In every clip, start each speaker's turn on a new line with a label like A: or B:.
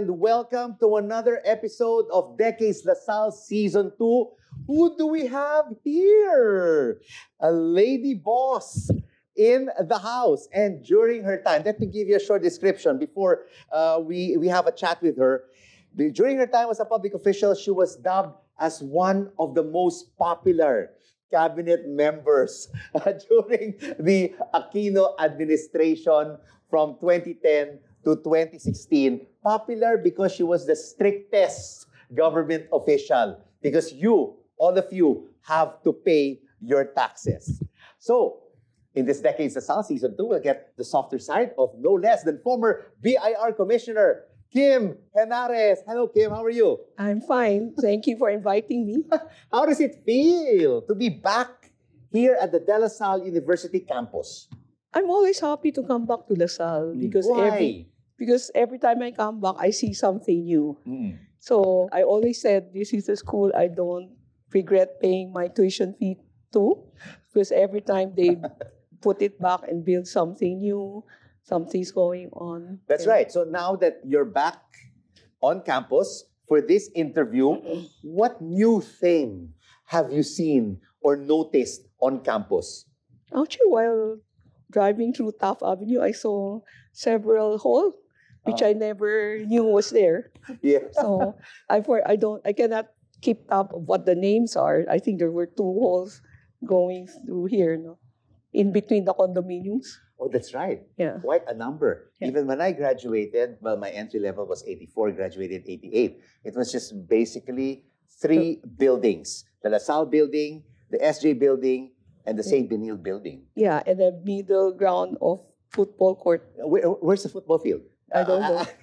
A: and welcome to another episode of Decades LaSalle Season 2. Who do we have here? A lady boss in the house. And during her time, let me give you a short description before uh, we, we have a chat with her. During her time as a public official, she was dubbed as one of the most popular cabinet members during the Aquino administration from 2010 to 2016. Popular because she was the strictest government official. Because you, all of you, have to pay your taxes. So, in this Decades La Salle Season 2, we'll get the softer side of no less than former BIR Commissioner Kim Henares. Hello, Kim. How are you?
B: I'm fine. Thank you for inviting me.
A: How does it feel to be back here at the De La Salle University campus?
B: I'm always happy to come back to LaSalle because
A: Why?
B: every because every time I come back, I see something new.
A: Mm.
B: So I always said this is a school I don't regret paying my tuition fee to because every time they put it back and build something new, something's going on.
A: That's
B: And
A: right. So now that you're back on campus for this interview, what new thing have you seen or noticed on campus?
B: Actually, while driving through Taft Avenue, I saw several halls which
A: Ah.
B: I never knew was there.
A: Yeah.
B: So I for I don't I cannot keep up of what the names are. I think there were two halls going through here, no, in between the condominiums.
A: Oh, that's right.
B: Yeah.
A: Quite a number.
B: Yeah.
A: Even when I graduated, well, my entry level was 84, graduated 88. It was just basically three buildings the LaSalle building, the SJ building, and the St. Benilde building.
B: Yeah, and the middle ground of football court.
A: Where, where's the football field?
B: I don't know.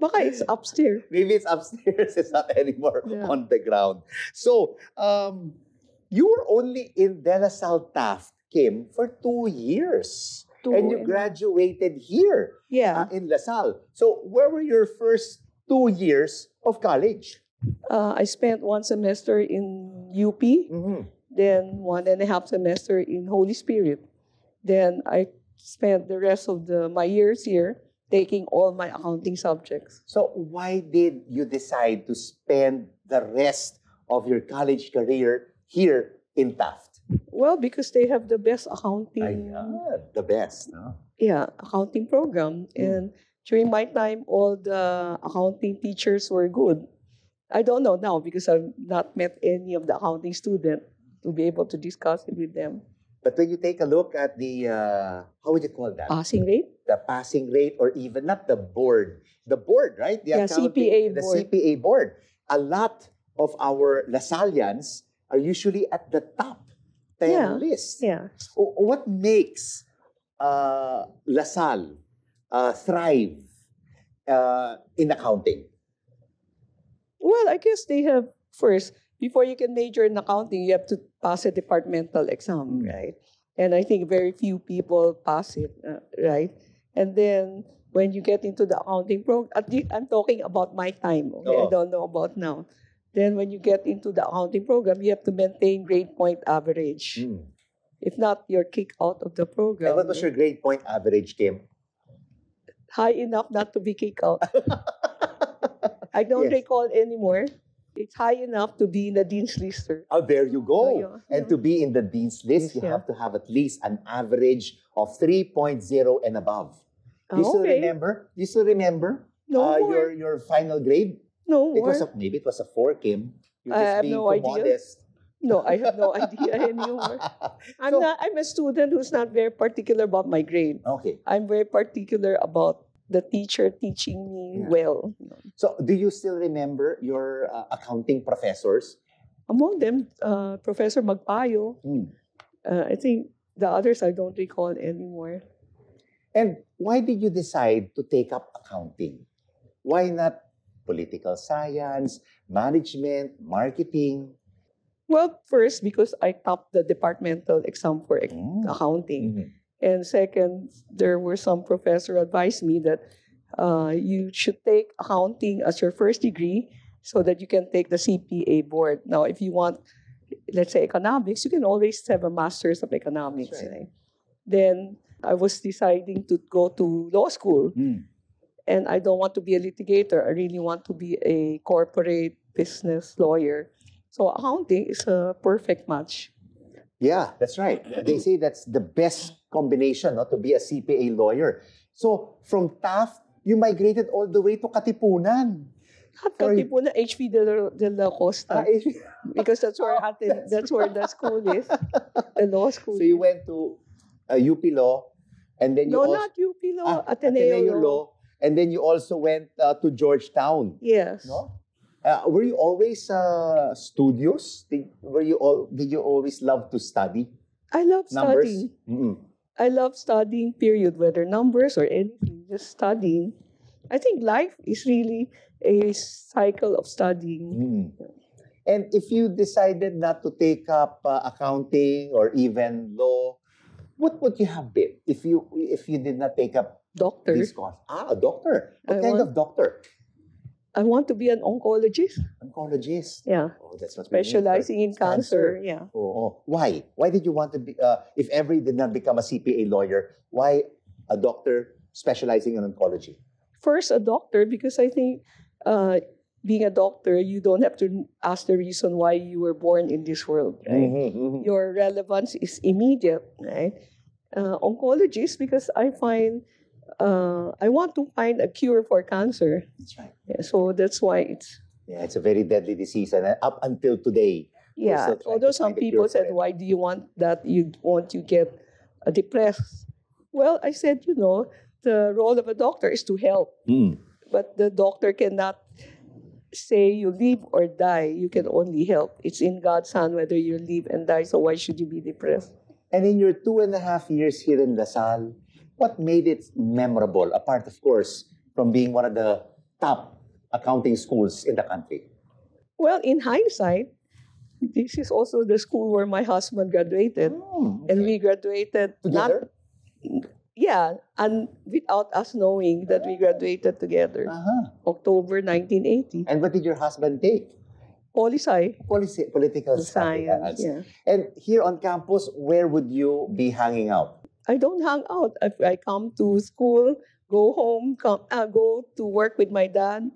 B: Baka it's upstairs.
A: Maybe it's upstairs, it's not anymore
B: Yeah.
A: on the ground. So, um, you were only in De La Salle Taft, Kim, for two years.
B: Two
A: and you graduated here
B: Yeah.
A: uh, in La Salle. So, where were your first two years of college?
B: Uh, I spent one semester in UP,
A: Mhm.
B: then one and a half semester in Holy Spirit. Then I spent the rest of the my years here taking all my accounting subjects.
A: So, why did you decide to spend the rest of your college career here in Taft?
B: Well, because they have the best accounting,
A: Ayan, the best. No?
B: yeah, accounting program.
A: Mm.
B: And during my time, all the accounting teachers were good. I don't know now because I've not met any of the accounting student to be able to discuss it with them.
A: But when you take a look at the, uh, how would you call that?
B: Passing rate?
A: the passing rate or even not the board, the board, right? The
B: Yeah, CPA
A: the
B: board.
A: CPA board. A lot of our Lasallians are usually at the top 10
B: Yeah,
A: list.
B: Yeah.
A: What makes uh, LaSalle uh, thrive uh, in accounting?
B: Well, I guess they have first, before you can major in accounting, you have to pass a departmental exam,
A: Mm.
B: right? And I think very few people pass it, uh, right? And then when you get into the accounting program, I'm talking about my time, okay? I don't know about now. Then when you get into the accounting program, you have to maintain grade point average.
A: Mm.
B: If not, you're kicked out of the program.
A: And what was your grade point average, Kim?
B: High enough not to be kicked out. I don't
A: Yes.
B: recall anymore. It's high enough to be in the dean's lister.
A: Oh, there you go.
B: Oh, yeah,
A: And to be in the dean's list,
B: Yes,
A: you
B: yeah.
A: have to have at least an average of 3.0 and above. You
B: Ah,
A: still
B: okay.
A: remember? You still remember
B: No
A: uh,
B: more.
A: your your final grade?
B: No
A: It
B: more.
A: was a, maybe it was a four, Kim. You're
B: I
A: just
B: have
A: being
B: no
A: too
B: idea.
A: modest.
B: no, I have no idea anymore. I'm
A: So-
B: not. I'm a student who's not very particular about my grade.
A: Okay.
B: I'm very particular about the teacher teaching me
A: Yeah.
B: well.
A: So, do you still remember your uh, accounting professors?
B: Among them, uh, Professor Magpayo.
A: Hmm.
B: Uh, I think the others I don't recall anymore.
A: And why did you decide to take up accounting? Why not political science, management, marketing?
B: Well, first because I topped the departmental exam for
A: Mm.
B: accounting.
A: Mhm.
B: And second, there were some professor advised me that uh, you should take accounting as your first degree so that you can take the CPA board. Now, if you want, let's say economics, you can always have a master's of economics.
A: Right.
B: right? Then I was deciding to go to law school,
A: Mm.
B: and I don't want to be a litigator. I really want to be a corporate business lawyer. So accounting is a perfect match.
A: Yeah, that's right. They say that's the best combination no, to be a CPA lawyer. So from Taft, you migrated all the way to Katipunan.
B: Katipunan, HV de la, de la Costa,
A: Ah,
B: because that's where Aten, that's where the school is, the law school.
A: so you went to uh, UP Law, and then you
B: no,
A: also
B: not UP Law,
A: Ah,
B: Ateneo,
A: Ateneo
B: Law.
A: Law, and then you also went uh, to Georgetown.
B: Yes.
A: No? Uh, were you always uh, studious? Did, were you all? Did you always love to study
B: I love
A: numbers?
B: studying.
A: Mm-mm.
B: I love studying, period, whether numbers or anything, just studying. I think life is really a cycle of studying.
A: Mm. And if you decided not to take up uh, accounting or even law, what would you have been if you if you did not take up
B: Doctor,
A: these courses? Ah, a doctor. What
B: I
A: kind
B: want-
A: of doctor?
B: I want to be an oncologist.
A: Oncologist.
B: Yeah.
A: Oh, that's what
B: Specializing in cancer. Yeah.
A: Oh, oh. why? Why did you want to be? Uh, if ever you did not become a CPA lawyer, why a doctor specializing in oncology?
B: First, a doctor, because I think uh, being a doctor, you don't have to ask the reason why you were born in this world, right?
A: Mhm, mhm.
B: Your relevance is immediate, right? Uh, oncologist, because I find uh, I want to find a cure for cancer.
A: That's right.
B: Yeah, so that's why it's
A: Yeah, it's a very deadly disease, and uh, up until today,
B: yeah. Although some
A: find a cure
B: people said, "Why do you want that? You want to get uh, depressed?" Well, I said, you know, the role of a doctor is to help,
A: Mm.
B: but the doctor cannot say you live or die. You can only help. It's in God's hand whether you live and die. So why should you be depressed?
A: And in your two and a half years here in LaSalle, what made it memorable, apart, of course, from being one of the top accounting schools in the country?
B: Well, in hindsight, this is also the school where my husband graduated,
A: Hmm,
B: and we graduated not
A: Together?
B: yeah, and without us knowing that we graduated together,
A: Uh-huh.
B: October 1980.
A: And what did your husband take?
B: Poli sci,
A: Policy, political
B: science. Yeah.
A: And here on campus, where would you be hanging out?
B: I don't hang out. I, I come to school, go home, come, uh, go to work with my dad,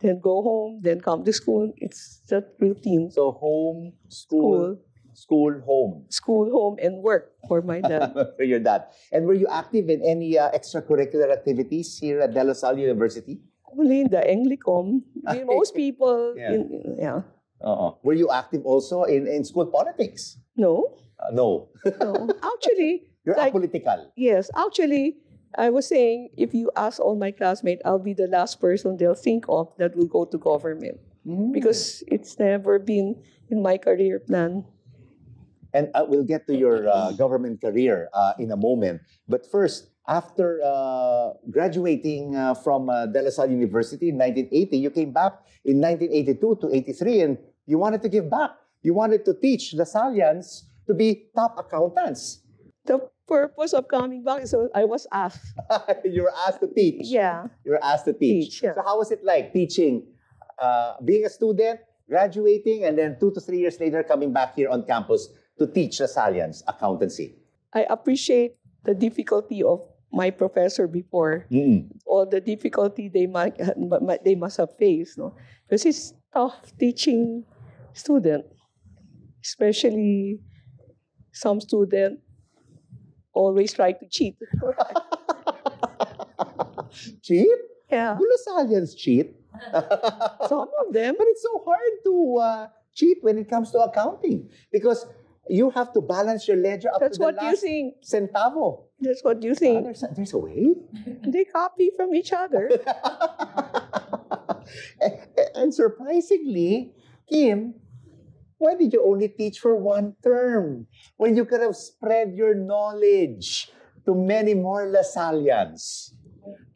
B: then go home, then come to school. It's just routine.
A: So home, school, school, home.
B: School, home, and work for my dad.
A: for your dad. And were you active in any uh, extracurricular activities here at De La Salle University?
B: Only in the Anglicom. Most people,
A: Yeah.
B: in, yeah.
A: Uh-uh. Were you active also in, in school politics?
B: No,
A: Uh, no.
B: no. Actually,
A: You're
B: Like-
A: apolitical.
B: Yes, actually, I was saying if you ask all my classmates, I'll be the last person they'll think of that will go to government because it's never been in my career plan.
A: And uh, we'll get to your uh, government career uh, in a moment. But first, after uh, graduating uh, from uh, De La Salle University in 1980, you came back in 1982 to 83 and you wanted to give back. You wanted to teach the Salians to be top accountants.
B: The purpose of coming back so I was asked.
A: you were asked to teach.
B: Yeah,
A: You were asked to teach.
B: Teach, yeah.
A: So how was it like teaching, uh, being a student, graduating, and then two to three years later coming back here on campus to teach the Salians accountancy?
B: I appreciate the difficulty of my professor before,
A: Mm.
B: all the difficulty they might they must have faced, no, because it's tough teaching student, especially some student always try to cheat.
A: cheat?
B: yeah,
A: Do Lasallians cheat?
B: some of them.
A: But it's so hard to uh, cheat when it comes to accounting because you have to balance your ledger up
B: That's
A: to the
B: what you
A: last
B: think.
A: centavo.
B: That's what you think.
A: there's, a, there's a way.
B: They copy from each other.
A: and, and surprisingly, Kim, why did you only teach for one term when you could have spread your knowledge to many more Lasalians?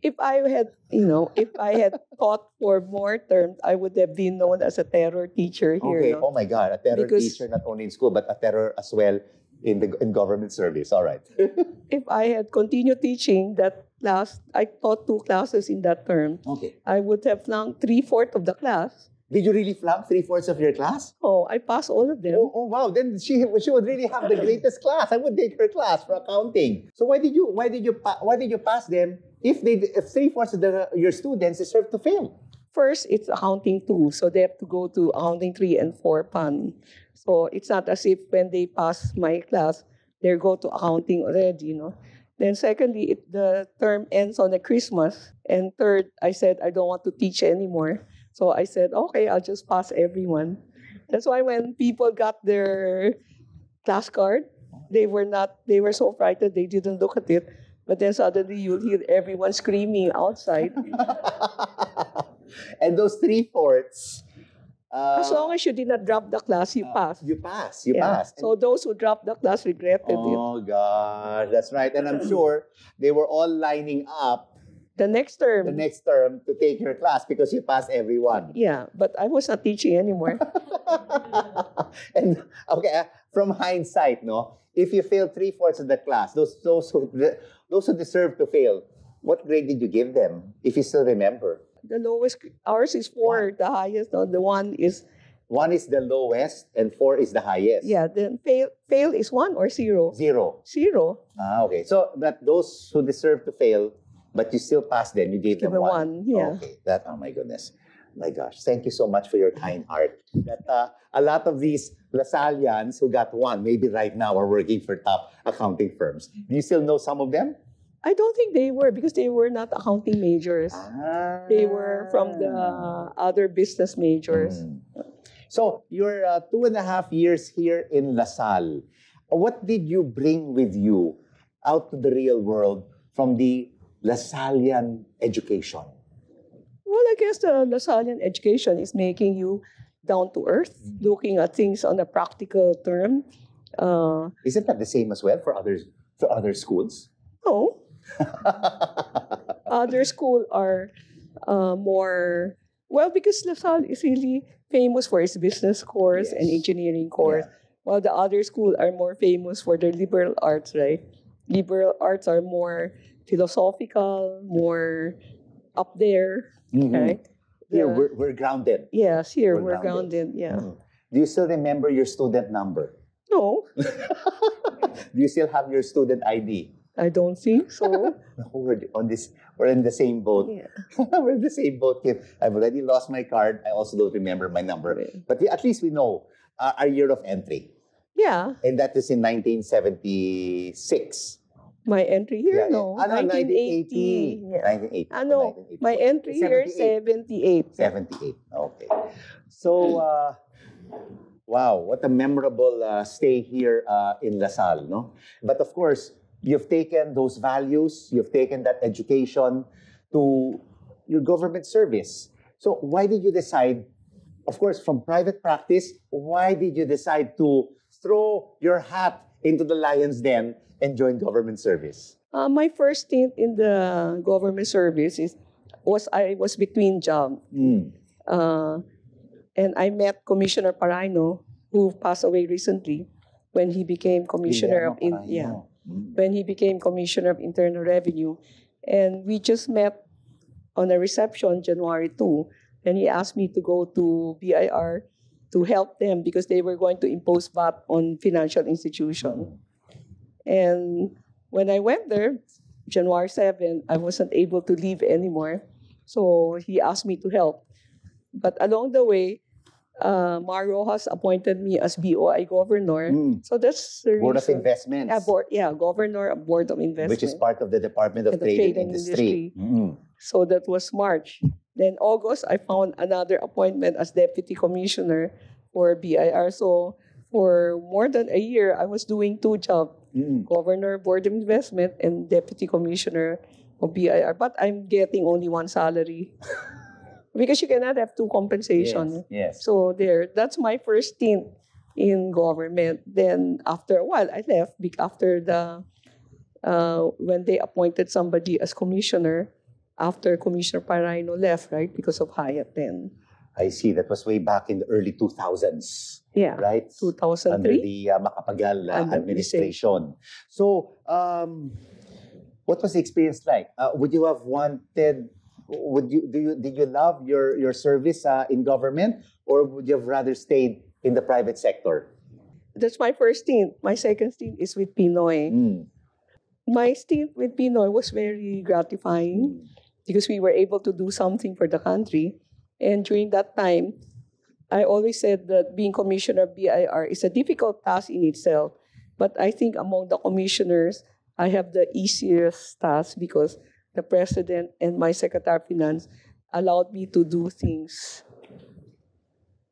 B: if I had, you know, if I had taught for more terms, I would have been known as a terror teacher here.
A: Okay.
B: no?
A: Oh my God, a terror
B: Because-
A: teacher not only in school but a terror as well in the in government service. All right.
B: If I had continued teaching that class, I taught two classes in that term.
A: okay.
B: I would have flunked three fourths of the class
A: Did you really flunk three fourths of your class?
B: Oh, I passed all of them.
A: Oh, oh, wow! Then she she would really have the greatest class. I would take her class for accounting. So why did you why did you why did you pass them if they if three fourths of the, your students deserve to fail?
B: First, it's accounting two, so they have to go to accounting three and four pan. So it's not as if when they pass my class, they go to accounting already, you know. Then secondly, it, the term ends on a Christmas. And third, I said I don't want to teach anymore. So I said, okay, I'll just pass everyone. That's why when people got their class card, they were not, they were so frightened they didn't look at it. But then suddenly you'll hear everyone screaming outside.
A: and those three fourths. Uh,
B: As long as you did not drop the class, you passed.
A: you pass, you
B: Yeah.
A: pass.
B: So those who dropped the class regretted it.
A: oh gosh, that's right. And I'm sure they were all lining up
B: The next term,
A: the next term to take your class because you passed everyone.
B: yeah, but I was not teaching anymore.
A: and okay, uh, from hindsight, no, if you fail three fourths of the class, those those who those who deserve to fail, what grade did you give them? If you still remember,
B: the lowest, ours is four, the highest, no, the one is,
A: one is the lowest and four is the highest.
B: yeah, then fail, fail is one or zero.
A: Zero.
B: Zero,
A: Ah, okay. So that those who deserve to fail, but you still passed them, you gave
B: give
A: them
B: me
A: one.
B: one, yeah.
A: Okay. That. Oh my goodness. My gosh. Thank you so much for your kind heart. That uh, a lot of these Lasallians who got one, maybe right now, are working for top accounting firms. Do you still know some of them?
B: I don't think they were because they were not accounting majors.
A: Ah.
B: They were from the other business majors.
A: Mm. So your uh, two and a half years here in LaSalle, what did you bring with you out to the real world from the Lasallian education?
B: Well, I guess the Lasallian education is making you down to earth,
A: Mm.
B: looking at things on a practical term. Uh,
A: Isn't that the same as well for others for other schools?
B: no, other school are uh, more well because LaSalle is really famous for its business course and engineering course, while the other school are more famous for their liberal arts. Right, liberal arts are more philosophical, more up there.
A: Mhm.
B: Right.
A: Here
B: The-
A: we're, we're grounded.
B: yes, here
A: we're
B: we're, grounded. Yeah.
A: Mhm. Do you still remember your student number?
B: No,
A: Do you still have your student ID?
B: I don't think so.
A: We're on this. We're in the same boat.
B: yeah.
A: we're in the same boat. Kid. I've already lost my card. I also don't remember my number.
B: Okay.
A: But we, at least we know uh, our year of entry,
B: yeah,
A: and that is in 1976.
B: My entry here,
A: Yeah,
B: no,
A: yeah. Ah, no, 1980.
B: 1980. Yeah.
A: 1980.
B: I know,
A: 1980.
B: my entry here
A: 78.
B: 78.
A: 78. Okay. So, uh, wow, what a memorable uh, stay here uh, in LaSalle, no? But of course, you've taken those values, you've taken that education to your government service. So, why did you decide, of course, from private practice, why did you decide to throw your hat into the lion's den and join government service?
B: Uh, my first stint in the government service is was I was between jobs.
A: Mm.
B: uh, and I met Commissioner Parayno, who passed away recently, when he became commissioner of in, yeah
A: Mm.
B: when he became commissioner of internal revenue, and we just met on a reception January two, and he asked me to go to BIR to help them because they were going to impose VAT on financial institution. And when I went there, January 7, I wasn't able to leave anymore. So he asked me to help. But along the way, uh, Mar Roxas appointed me as BOI governor.
A: Mm.
B: So that's the
A: Board of
B: reason.
A: Investments.
B: Yeah, board, yeah, governor of board of investment.
A: which is part of the Department of Trade, and
B: and
A: Industry. Mm.
B: So that was March. Then August, I found another appointment as deputy commissioner for BIR. So for more than a year, I was doing two jobs:
A: Mm.
B: governor, board of investment, and deputy commissioner of BIR. But I'm getting only one salary because you cannot have two compensation.
A: Yes. yes.
B: So there, that's my first stint in government. Then after a while, I left bec- after the uh, when they appointed somebody as commissioner. After Commissioner Parayno left, right, because of Hyatt 10.
A: I see. That was way back in the early 2000s,
B: Yeah,
A: right? Under
B: 2003.
A: the uh, Macapagal uh,
B: Under
A: administration. So, um, what was the experience like? Uh, would you have wanted would you do you did you love your your service uh, in government or would you have rather stayed in the private sector?
B: That's my first stint. My second stint is with Pinoy.
A: Mm.
B: My stint with Pinoy was very gratifying because we were able to do something for the country. And during that time, I always said that being commissioner of BIR is a difficult task in itself. But I think among the commissioners, I have the easiest task because the president and my secretary of finance allowed me to do things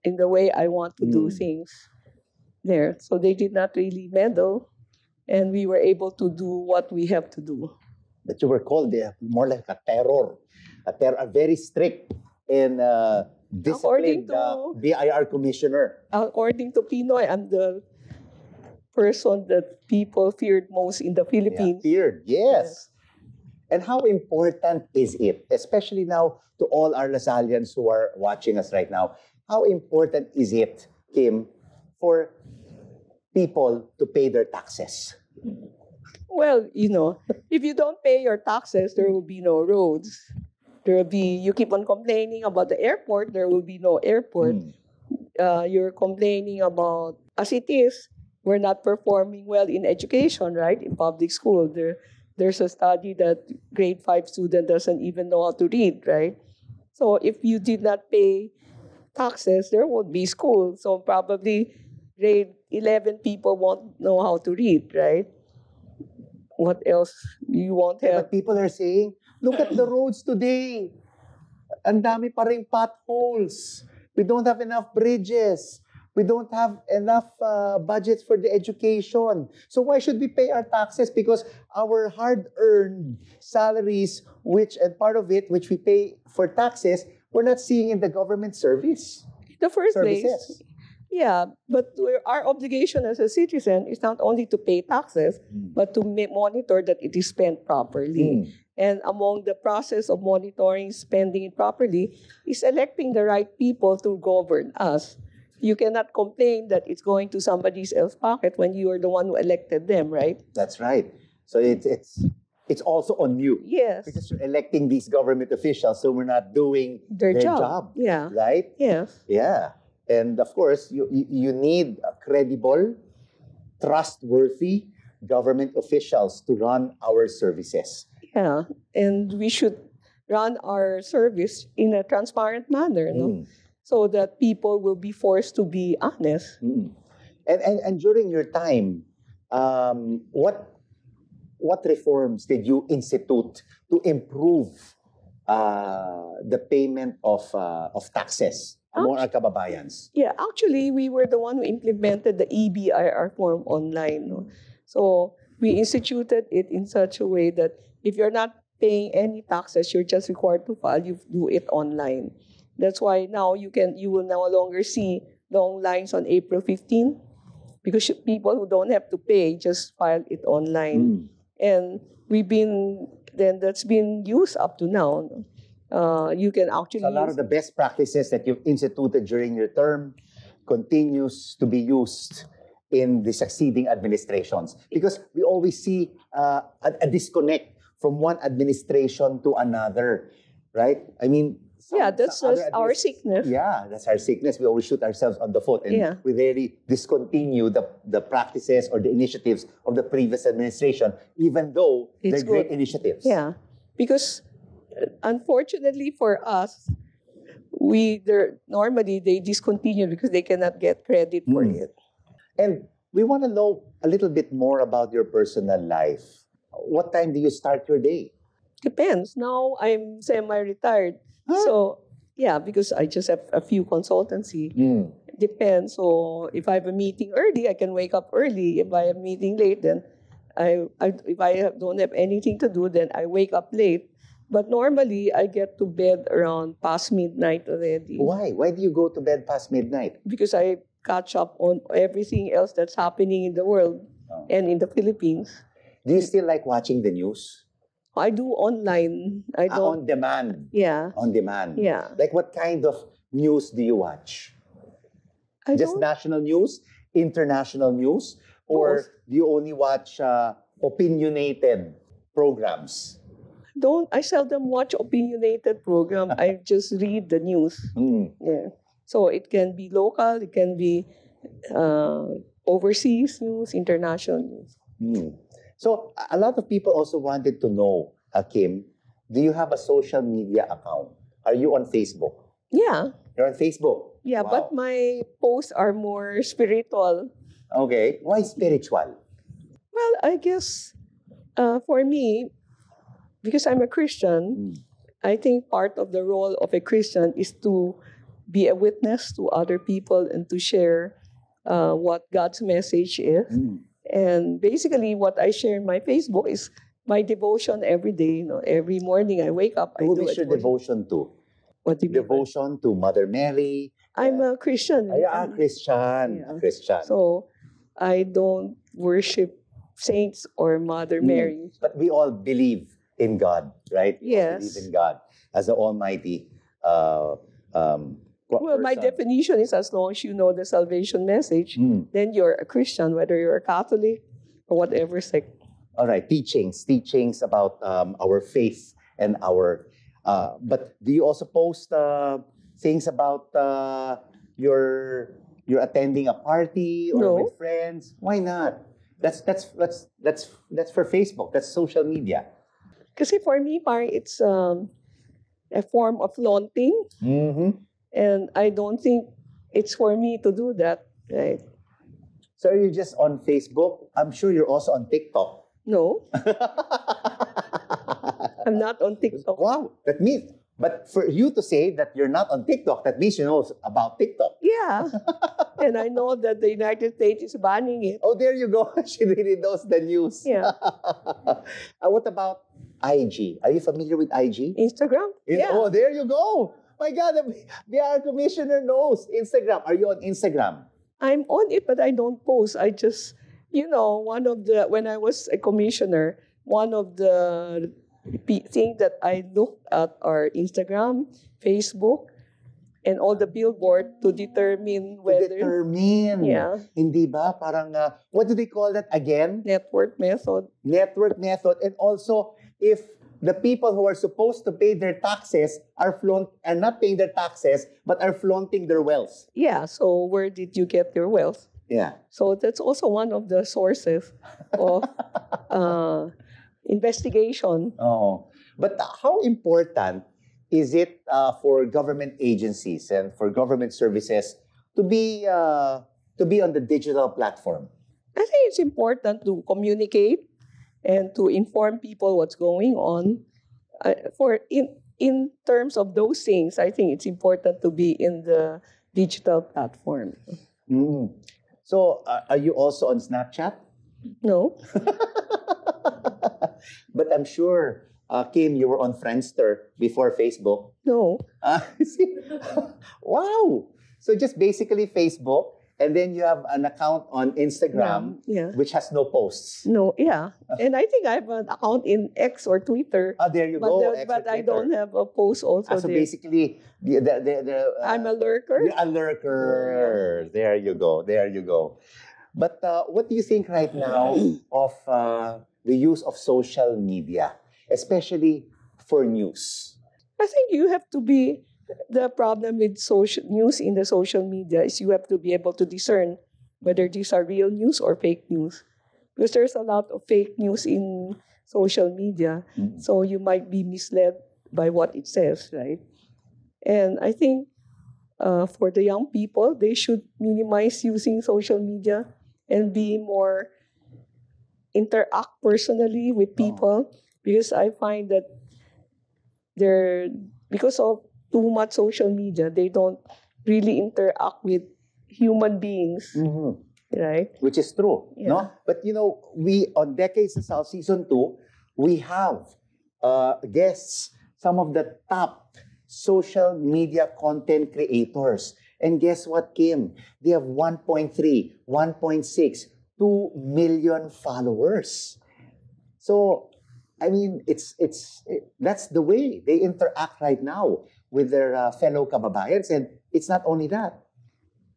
B: in the way I want to do
A: Mm.
B: things there. So they did not really meddle, and we were able to do what we have to do.
A: But you were called uh, more like a terror, a terror, a very strict and uh, disciplined uh,
B: to-
A: BIR commissioner.
B: According to PNoy, I'm the person that people feared most in the
A: Yeah,
B: Philippines.
A: feared, yes. And how important is it, especially now to all our Lasallians who are watching us right now? How important is it, Kim, for people to pay their taxes?
B: Well, you know, if you don't pay your taxes, there will be no roads. There will be, you keep on complaining about the airport, there will be no airport.
A: Mm.
B: Uh, you're complaining about, as it is, we're not performing well in education, right? In public school. There, there's a study that grade five student doesn't even know how to read, right? So if you did not pay taxes, there won't be school. So probably grade 11 people won't know how to read, right? What else you won't have?
A: but people are saying, look at the roads today. Ang dami pa rin potholes. We don't have enough bridges. We don't have enough uh, budgets for the education. So why should we pay our taxes? Because our hard-earned salaries, which and part of it, which we pay for taxes, we're not seeing in the government service.
B: the first place,
A: Services.
B: yeah, but our obligation as a citizen is not only to pay taxes, but to monitor that it is spent properly.
A: Mm.
B: And among the process of monitoring spending it properly is electing the right people to govern us. You cannot complain that it's going to somebody else's pocket when you are the one who elected them, right?
A: That's right. So it's it's it's also on you
B: Yes,
A: because you're electing these government officials, so we're not doing
B: their,
A: their
B: job.
A: job.
B: Yeah,
A: right.
B: yes.
A: Yeah. And of course, you, you you need a credible, trustworthy government officials to run our services.
B: Yeah, and we should run our service in a transparent manner, no?
A: Mm.
B: so that people will be forced to be honest.
A: Mm. And, and and during your time, um, what what reforms did you institute to improve uh, the payment of uh, of taxes among our kababayans?
B: Yeah, actually, we were the one who implemented the EBIR form online. no? So we instituted it in such a way that if you're not paying any taxes, you're just required to file. You do it online. That's why now you can you will no longer see long lines on April 15 because people who don't have to pay just file it online.
A: Mm.
B: and we've been then that's been used up to now. Uh, you can actually
A: So a lot of the best practices that you've instituted during your term continues to be used in the succeeding administrations because we always see uh, a, a disconnect from one administration to another, right? I mean, some-
B: yeah, that's our sickness.
A: Yeah, that's our sickness. We always shoot ourselves on the foot and
B: Yeah.
A: we rarely discontinue the, the practices or the initiatives of the previous administration, even though
B: It's
A: they're great
B: good.
A: initiatives.
B: Yeah, because uh, unfortunately for us, we there normally they discontinue because they cannot get credit for
A: Mm.
B: it.
A: And we want to know a little bit more about your personal life. What time do you start your day?
B: Depends. Now I'm semi-retired,
A: Huh?
B: so yeah, because I just have a few consultancy.
A: Mm.
B: Depends. So if I have a meeting early, I can wake up early. If I have a meeting late, then I, I if I don't have anything to do, then I wake up late. But normally, I get to bed around past midnight already
A: Why? Why do you go to bed past midnight?
B: because I catch up on everything else that's happening in the world
A: Oh.
B: and in the Philippines.
A: Do you still like watching the news?
B: I do online. I
A: Ah,
B: don't.
A: on demand.
B: yeah,
A: On demand.
B: yeah.
A: Like what kind of news do you watch?
B: I
A: Just
B: don't.
A: national news, international news, or
B: Both.
A: do you only watch uh, opinionated programs?
B: don't I seldom watch opinionated program. I just read the news.
A: Mm.
B: Yeah. So it can be local, it can be uh, overseas news, international news.
A: Mm. So a lot of people also wanted to know, uh, Kim, do you have a social media account? Are you on Facebook?
B: Yeah.
A: You're on Facebook.
B: Yeah,
A: Wow.
B: but my posts are more spiritual.
A: Okay. Why spiritual?
B: Well, I guess uh, for me, because I'm a Christian,
A: Mm.
B: I think part of the role of a Christian is to be a witness to other people and to share uh, what God's message is.
A: Mm.
B: And basically, what I share in my Facebook is my devotion every day. You know, every morning I wake up. I
A: Who
B: do
A: is your devotion to?
B: What do you mean
A: Devotion to Mother Mary.
B: I'm a Christian.
A: Ay, ah, Christian.
B: Yeah.
A: Christian.
B: So I don't worship saints or Mother
A: Mm.
B: Mary.
A: But we all believe in God, right?
B: Yes.
A: Believe in God as the Almighty. Uh, um,
B: Well, my definition is as long as you know the salvation message,
A: Mm.
B: then you're a Christian, whether you're a Catholic or whatever sect.
A: All right, teachings, teachings about um, our faith and our. Uh, but do you also post uh, things about uh, your you're attending a party or
B: No.
A: with friends? Why not? That's that's that's that's that's for Facebook. That's social media.
B: Because for me, parang it's um, a form of flaunting,
A: Mm-hmm.
B: And I don't think it's for me to do that. Right?
A: So are you just on Facebook? I'm sure you're also on TikTok.
B: No, I'm not on TikTok.
A: wow, that means. But for you to say that you're not on TikTok, that means you know about TikTok.
B: Yeah, and I know that the United States is banning it.
A: Oh, there you go. she really knows the news.
B: Yeah.
A: uh, what about IG? Are you familiar with IG?
B: Instagram?
A: In-
B: Yeah.
A: Oh, there you go. My God, the BIR commissioner knows Instagram. Are you on Instagram?
B: I'm on it, but I don't post. I just, you know, one of the, when I was a commissioner, one of the things that I looked at are Instagram, Facebook, and all the billboard to determine
A: To
B: whether
A: determine.
B: Yeah.
A: Hindi ba? Parang, uh, what do they call that again?
B: net worth method.
A: Net worth method. And also, if the people who are supposed to pay their taxes are flaunt are not paying their taxes, but are flaunting their wealth.
B: Yeah, so where did you get your wealth?
A: Yeah.
B: So that's also one of the sources of uh, investigation.
A: Oh, but how important is it uh, for government agencies and for government services to be uh, to be on the digital platform?
B: I think it's important to communicate and to inform people what's going on. Uh, for in in terms of those things, I think it's important to be in the digital platform.
A: Mm. So, uh, are you also on Snapchat?
B: No,
A: but I'm sure, uh, Kim, you were on Friendster before Facebook.
B: no.
A: Uh, see? wow! So just basically Facebook, and then you have an account on Instagram,
B: Yeah.
A: which has no posts.
B: No, yeah. And I think I have an account in X or Twitter,
A: Ah, there you
B: but,
A: go.
B: the- but I don't have a post also
A: Ah, so
B: there.
A: basically, the, the, the, uh,
B: I'm a lurker.
A: you're a lurker. There you go. There you go. But uh, what do you think right now of uh, the use of social media, especially for news?
B: I think you have to be the problem with social news in the social media is you have to be able to discern whether these are real news or fake news. Because there's a lot of fake news in social media.
A: Mm.
B: So you might be misled by what it says, right? And I think uh, for the young people, they should minimize using social media and be more interact personally with people because I find that they're because of too much social media, they don't really interact with human beings,
A: Mhm.
B: right?
A: Which is true,
B: Yeah.
A: no? But you know, we on Decades of South Season 2, we have uh, guests, some of the top social media content creators. And guess what, Kim? They have 1.3, 1.6, 2 million followers. So, I mean, it's it's it- that's the way they interact right now with their uh, fellow kababayans. And it's not only that;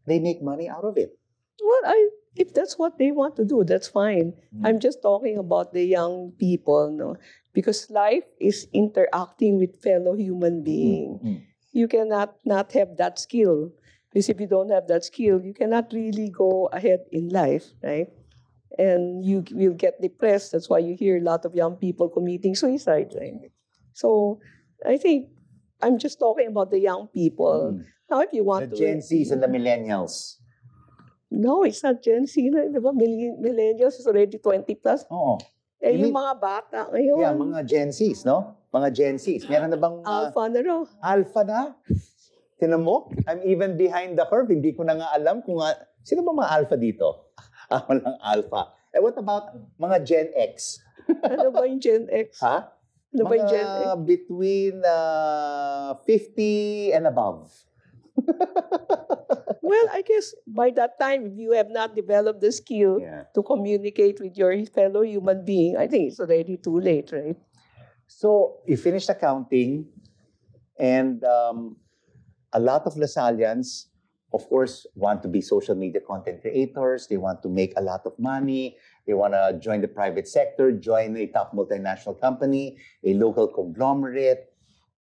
A: they make money out of it.
B: Well, I if that's what they want to do, that's fine.
A: Mm.
B: I'm just talking about the young people, no, because life is interacting with fellow human being.
A: Mm.
B: You cannot not have that skill. Because if you don't have that skill, you cannot really go ahead in life, right? And you will get depressed. That's why you hear a lot of young people committing suicide, right? So I think I'm just talking about the young people.
A: Mm.
B: Now, if you
A: The
B: want to,
A: Gen Zs and the millennials.
B: no, it's not Gen Z di ba? Millen- Millennials is already 20 plus.
A: Oo.
B: Eh,
A: You
B: yung
A: mean-
B: mga bata ngayon,
A: Yeah, mga Gen Zs, no? Mga Gen Zs. Meron na bang uh,
B: alpha na raw.
A: alpha na? Tinan mo? I'm even behind the curve. Hindi ko na nga alam kung... nga- sino ba mga alpha dito? Ah, walang alpha. Eh, what about mga Gen X?
B: Ano ba yung Gen X?
A: Ha?
B: Ano ba yung
A: mga
B: Gen X?
A: between uh, 50 and above.
B: Well, I guess by that time, if you have not developed the skill
A: Yeah.
B: to communicate with your fellow human being, I think it's already too late, right?
A: So, you finished accounting, and um, a lot of Lasallians, of course, want to be social media content creators. They want to make a lot of money. They want to join the private sector, join a top multinational company, a local conglomerate.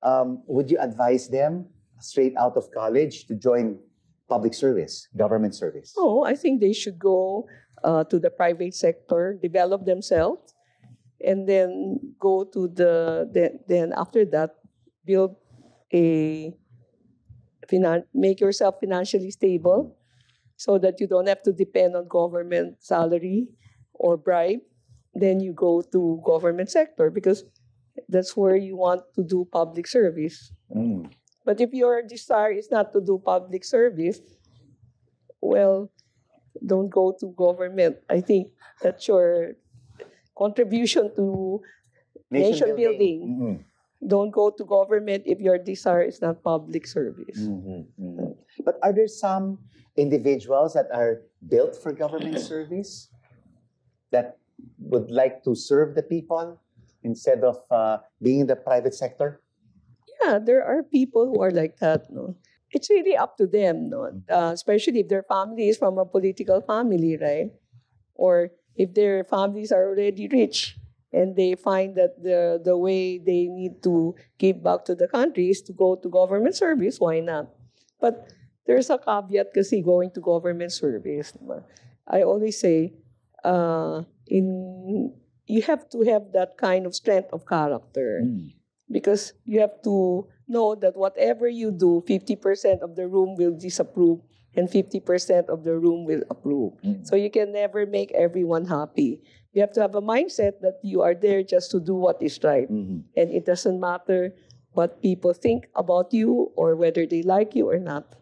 A: Um, would you advise them straight out of college to join public service, government service?
B: Oh, I think they should go uh, to the private sector, develop themselves, and then go to the then, then after that build a finan- make yourself financially stable so that you don't have to depend on government salary or bribe then you go to government sector because that's where you want to do public service
A: Mm.
B: but if your desire is not to do public service, well, don't go to government. I think that's your contribution to Nation building.
A: Mhm.
B: don't go to government if your desire is not public service.
A: Mhm, mhm. But are there some individuals that are built for government service that would like to serve the people instead of uh, being in the private sector?
B: Yeah, there are people who are like that. No, it's really up to them. No, uh, especially if their family is from a political family, right? Or if their families are already rich and they find that the the way they need to give back to the country is to go to government service, why not? But there's a caveat kasi going to government service. I always say, uh, in you have to have that kind of strength of character because you have to know that whatever you do, 50% of the room will disapprove and 50% of the room will approve.
A: Mm.
B: So you can never make everyone happy. You have to have a mindset that you are there just to do what is right.
A: Mhm.
B: And it doesn't matter what people think about you or whether they like you or not.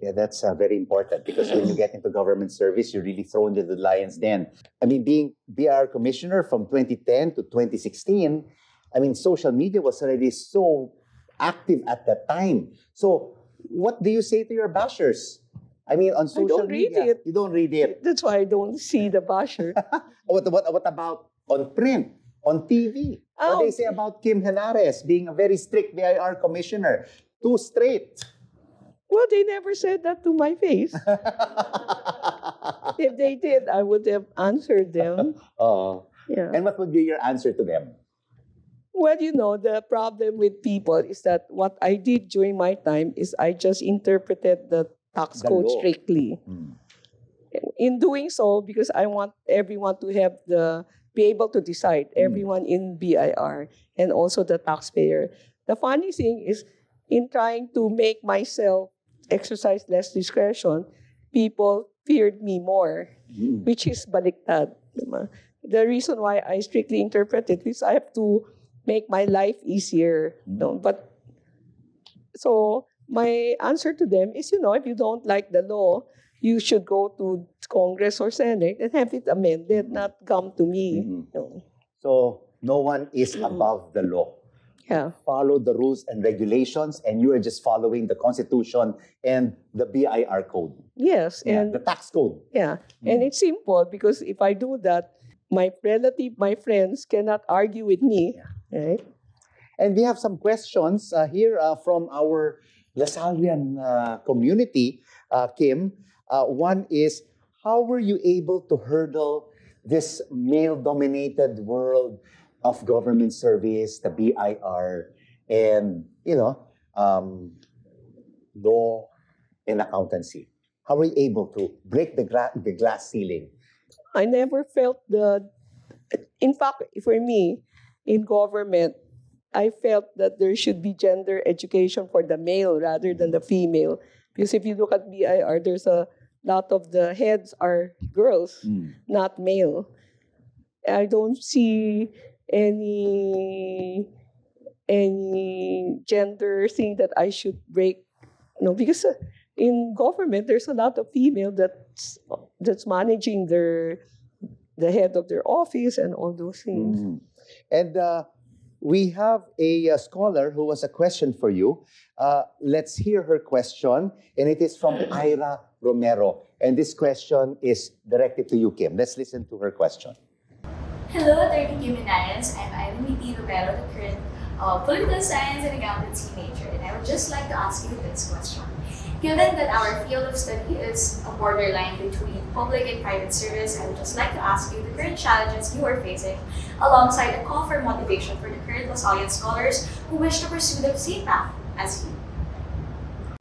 A: Yeah, that's uh, very important because when you get into government service, you're really thrown into the lion's den. I mean, being BIR commissioner from 2010 to 2016, I mean, social media was already so active at that time. So, what do you say to your bashers? I mean, on social
B: don't read
A: media,
B: it.
A: you don't read it.
B: That's why I don't see the basher.
A: What, what, what about on print, on TV? What
B: Oh.
A: they say about Kim Henares being a very strict BIR commissioner? Too straight.
B: Well, they never said that to my face. if they did, I would have answered them.
A: Oh.
B: Yeah.
A: And what would be your answer to them?
B: Well, you know, the problem with people is that what I did during my time is I just interpreted the tax
A: The
B: code
A: law.
B: strictly.
A: Mm.
B: In doing so, because I want everyone to have the be able to decide,
A: Mm.
B: everyone in BIR and also the taxpayer. The funny thing is, in trying to make myself exercise less discretion, people feared me more.
A: Mm.
B: which is baliktad. diba? The reason why I strictly interpret it is I have to make my life easier. No? But so my answer to them is, you know, if you don't like the law, you should go to Congress or Senate and have it amended, not come to me.
A: Mhm.
B: No.
A: So no one is above the law.
B: Yeah.
A: Follow the rules and regulations, and you are just following the Constitution and the BIR code,
B: Yes.
A: Yeah,
B: And
A: the tax code.
B: Yeah, and
A: Mm.
B: it's simple because if I do that, my relative, my friends cannot argue with me, right?
A: And we have some questions uh, here uh, from our Lasallian uh, community, uh, Kim. Uh, one is, how were you able to hurdle this male-dominated world of government service, the BIR, and you know, um, law and accountancy? How were you able to break the, gra- the glass ceiling?
B: I never felt the. In fact, for me, in government, I felt that there should be gender education for the male rather than the female. Because if you look at BIR, there's a lot of the heads are girls, not male. I don't see any any gender thing that I should break. No, because uh, in government there's a lot of female that's that's managing their the head of their office and all those things.
A: Mm. And uh, we have a, uh scholar who has a question for you. Uh, let's hear her question, and it is from Ira Romero. And this question is directed to you, Kim. Let's listen to her question.
C: Hello, Attorney Kim Henares. I'm Irene D. Romero, the current uh, political science and accountancy major, and I would just like to ask you this question. Given that our field of study is a borderline between public and private service, I would just like to ask you the current challenges you are facing, alongside a call for motivation for the current Lasallian scholars who wish to pursue the same path as you.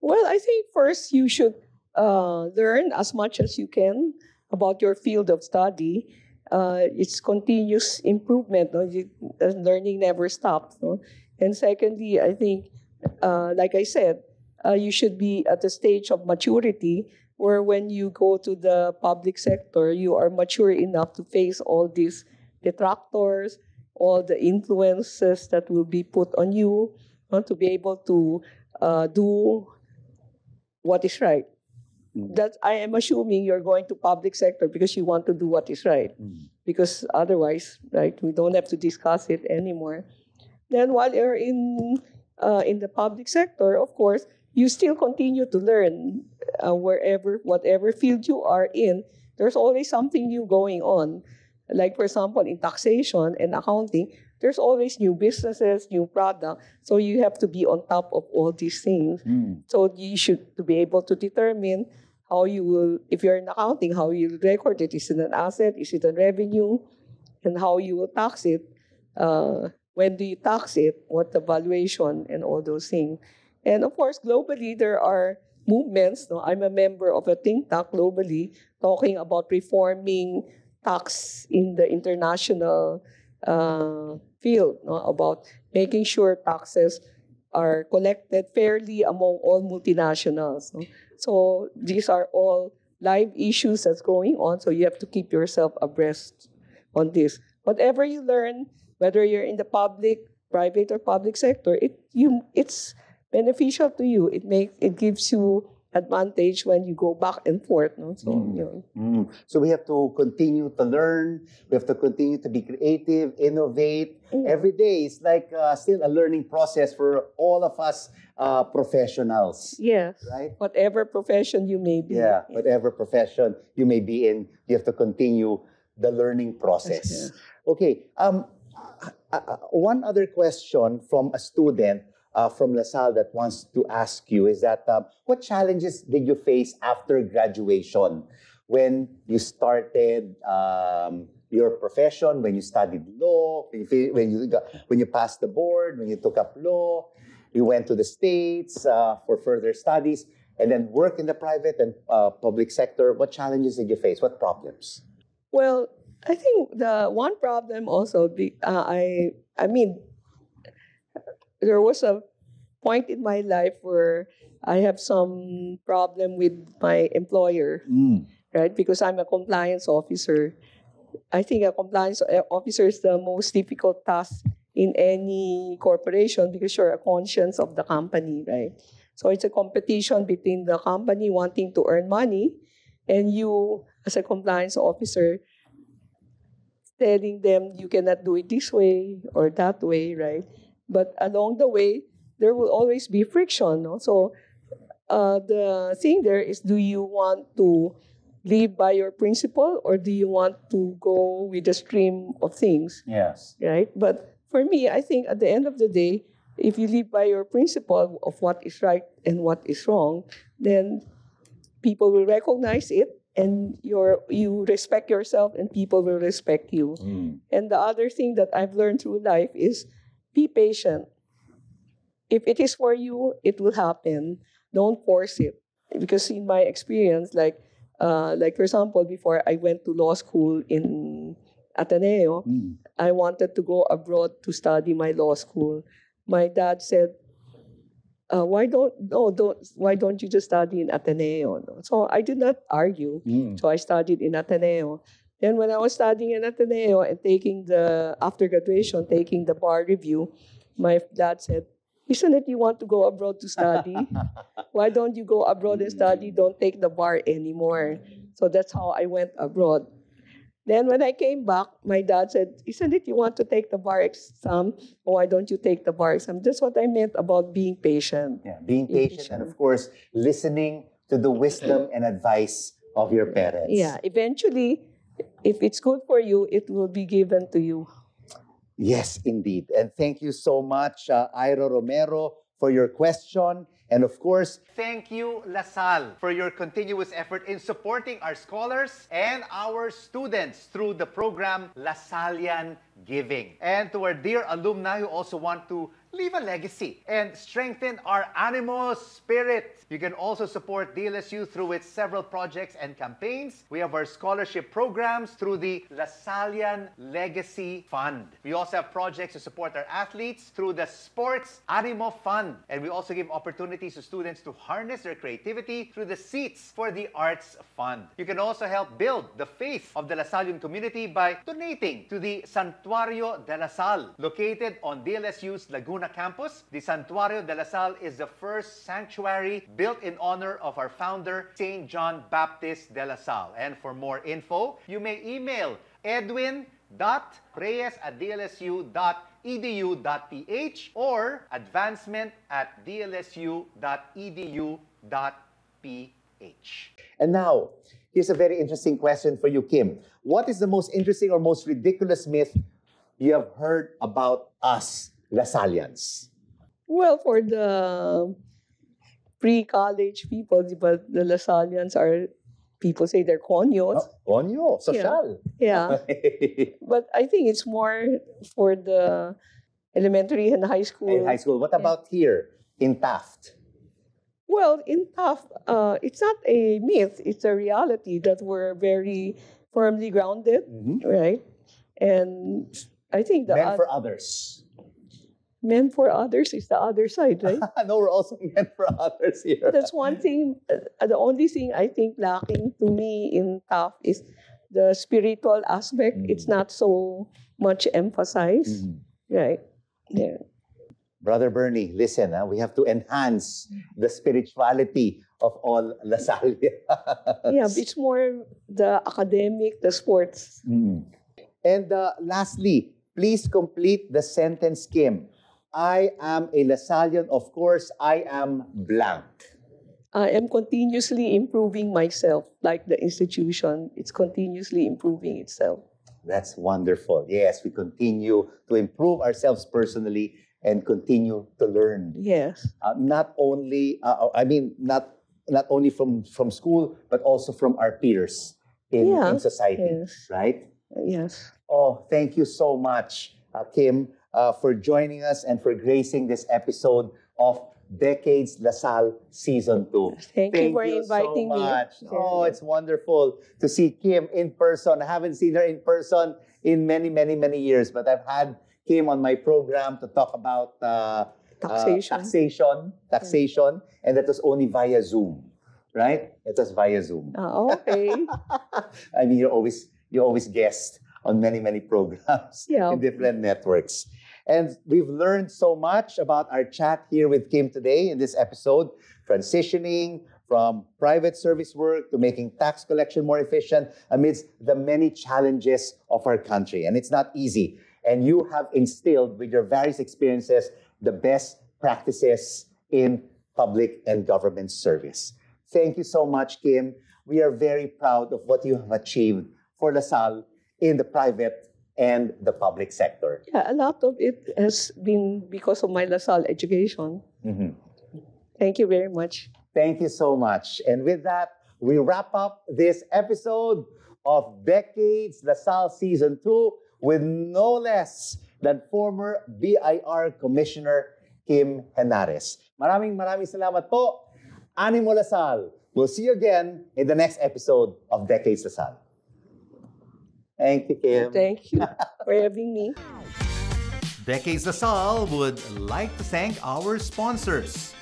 B: Well, I think first you should uh, learn as much as you can about your field of study. Uh, it's continuous improvement. No? You, uh, learning never stops. No? And secondly, I think, uh, like I said, uh, you should be at the stage of maturity where when you go to the public sector, you are mature enough to face all these detractors, all the influences that will be put on you, no? to be able to uh, do what is right.
A: Mm.
B: That I am assuming you're going to public sector because you want to do what is right. Because otherwise, right, we don't have to discuss it anymore. Then while you're in uh, in the public sector, of course, you still continue to learn uh, wherever, whatever field you are in. There's always something new going on. Like for example, in taxation and accounting, there's always new businesses, new product. So you have to be on top of all these things.
A: Mm.
B: So you should to be able to determine how you will, if you're in accounting, how you record it. Is it an asset? Is it a revenue? And how you will tax it. Uh, when do you tax it? What the valuation and all those things. And of course, globally, there are movements. No? I'm a member of a think tank globally talking about reforming tax in the international uh, field, no? about making sure taxes are collected fairly among all multinationals. no? So these are all live issues that's going on. So you have to keep yourself abreast on this. Whatever you learn, whether you're in the public, private, or public sector, it you it's beneficial to you. It makes it gives you advantage when you go back and forth. No? So
A: Mm. Mm. So we have to continue to learn. We have to continue to be creative, innovate.
B: Mm.
A: Every day is like uh, still a learning process for all of us uh, professionals,
B: Yes.
A: right?
B: Whatever profession you may be.
A: Yeah, whatever profession you may be in, you have to continue the learning process.
B: Yes.
A: Okay. Um, uh, uh, one other question from a student uh, from LaSalle that wants to ask you is that um, what challenges did you face after graduation when you started um, your profession, when you studied law, when you, when you got, when you passed the board, when you took up law, you went to the states uh, for further studies, and then work in the private and uh, public sector. What challenges did you face? What problems?
B: Well, I think the one problem also, be, uh, I I mean, there was a point in my life where I have some problem with my employer, mm. right? Because I'm a compliance officer. I think a compliance eh, officer is the most difficult task in any corporation because you're a conscience of the company, right? So it's a competition between the company wanting to earn money and you as a compliance officer telling them you cannot do it this way or that way, right? But along the way, there will always be friction. No? So uh, the thing there is do you want to live by your principle or do you want to go with the stream of things,
A: Yes.
B: right? But for me, I think at the end of the day, if you live by your principle of what is right and what is wrong, then people will recognize it and you're you respect yourself and people will respect you.
A: Mm.
B: And the other thing that I've learned through life is be patient. If it is for you, it will happen. Don't force it. Because in my experience, like uh, like for example, before I went to law school in Ateneo,
A: Mm.
B: I wanted to go abroad to study my law school. My dad said, uh, "Why don't no don't why don't you just study in Ateneo?" So I did not argue.
A: Mm.
B: So I studied in Ateneo. Then when I was studying in Ateneo and taking the after graduation, taking the bar review, my dad said, "Isn't it you want to go abroad to study? Why don't you go abroad and study? Don't take the bar anymore." So that's how I went abroad. Then when I came back, my dad said, Isn't it you want to take the bar exam? Why don't you take the bar exam? That's what I meant about being patient.
A: Yeah, being
B: Being
A: patient and
B: patient.
A: of course listening to the wisdom and advice of your parents.
B: Yeah, eventually, if it's good for you, it will be given to you.
A: Yes, indeed. And thank you so much, uh, Ira Romero, for your question. And of course, thank you, LaSalle, for your continuous effort in supporting our scholars and our students through the program LaSallian Giving. And to our dear alumni who also want to leave a legacy and strengthen our Animo spirit. You can also support DLSU through its several projects and campaigns. We have our scholarship programs through the LaSallian Legacy Fund. We also have projects to support our athletes through the Sports Animo Fund. And we also give opportunities to students to harness their creativity through the Seats for the Arts Fund. You can also help build the faith of the LaSallian community by donating to the Santuario de la Salle, located on DLSU's Laguna campus. The Santuario de la Salle is the first sanctuary built in honor of our founder, St. John Baptist de la Salle. And for more info, you may email edwin.reyes at dlsu.edu.ph or advancement at dlsu.edu.ph. And now, here's a very interesting question for you, Kim. What is the most interesting or most ridiculous myth you have heard about us, Lasallians?
B: Well, for the pre-college people, but the Lasallians are, people say they're conyos.
A: Onyo, social.
B: Yeah. But I think it's more for the elementary and high school.
A: In high school. What about here in Taft?
B: Well, in Taft, uh, it's not a myth. It's a reality that we're very firmly grounded,
A: Mhm.
B: right? And I think the
A: Men
B: oth-
A: for others.
B: Men for others is the other side, right?
A: no, we're also men for others here.
B: That's one thing. Uh, the only thing I think lacking to me in tough is the spiritual aspect. It's
A: Mm.
B: not so much emphasized,
A: Mhm.
B: right? Yeah.
A: Brother Bernie, listen, ah, we have to enhance the spirituality of all Lasalle.
B: Yeah, it's more the academic, the sports.
A: Mm. And uh, lastly, please complete the sentence, Kim. I am a Lasallian. Of course, I am blank.
B: I am continuously improving myself, like the institution. It's continuously improving itself.
A: That's wonderful. Yes, we continue to improve ourselves personally and continue to learn.
B: Yes.
A: Uh, not only, uh, I mean, not not only from from school, but also from our peers in,
B: Yeah,
A: in society,
B: yes.
A: right?
B: Yes.
A: Oh, thank you so much, uh, Kim, uh, for joining us and for gracing this episode of Decades LaSalle Season 2.
B: Thank, you for inviting
A: so
B: me.
A: much. Oh, it's wonderful to see Kim in person. I haven't seen her in person in many, many, many years, but I've had Kim on my program to talk about uh, uh,
B: Taxation.
A: taxation, taxation, and that was only via Zoom, right? It was via Zoom.
B: Ah, okay.
A: I mean, you're always you always guest on many many programs
B: Yeah.
A: in different networks, and we've learned so much about our chat here with Kim today in this episode, transitioning from private service work to making tax collection more efficient amidst the many challenges of our country, and it's not easy. And you have instilled with your various experiences the best practices in public and government service. Thank you so much, Kim. We are very proud of what you have achieved for LaSalle in the private and the public sector.
B: Yeah, a lot of it has been because of my LaSalle education.
A: Mhm.
B: Thank you very much.
A: Thank you so much. And with that, we wrap up this episode of Decades Lasal Season 2 with no less than former BIR Commissioner Kim Henares. Maraming maraming salamat po. Animo Lasal. We'll see you again in the next episode of Decades Lasal. Thank you, Kim.
B: Thank you for having me.
D: Decades La Salle would like to thank our sponsors.